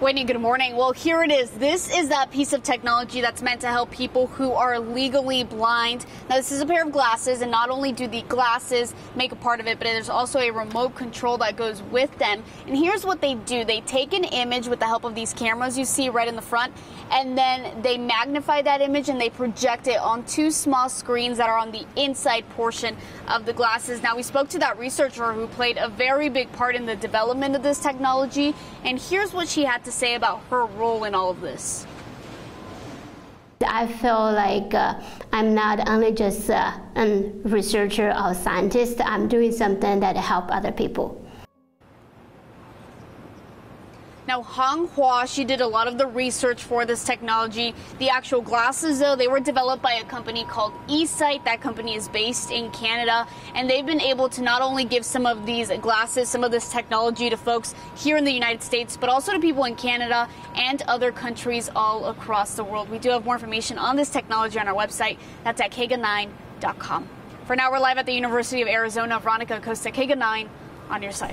Whitney, good morning. Well, here it is. This is that piece of technology that's meant to help people who are legally blind. Now, this is a pair of glasses, and not only do the glasses make a part of it, but there's also a remote control that goes with them. And here's what they do they take an image with the help of these cameras you see right in the front, and then they magnify that image and they project it on two small screens that are on the inside portion of the glasses. Now, we spoke to that researcher who played a very big part in the development of this technology, and here's what she had to say about her role in all of this? I feel like uh, I'm not only just uh, a researcher or scientist, I'm doing something that help other people. Now, Hong Hua, she did a lot of the research for this technology. The actual glasses, though, they were developed by a company called eSight. That company is based in Canada, and they've been able to not only give some of these glasses, some of this technology to folks here in the United States, but also to people in Canada and other countries all across the world. We do have more information on this technology on our website. That's at KGUN9.com. For now, we're live at the University of Arizona. Veronica Costa KGUN 9 on your side.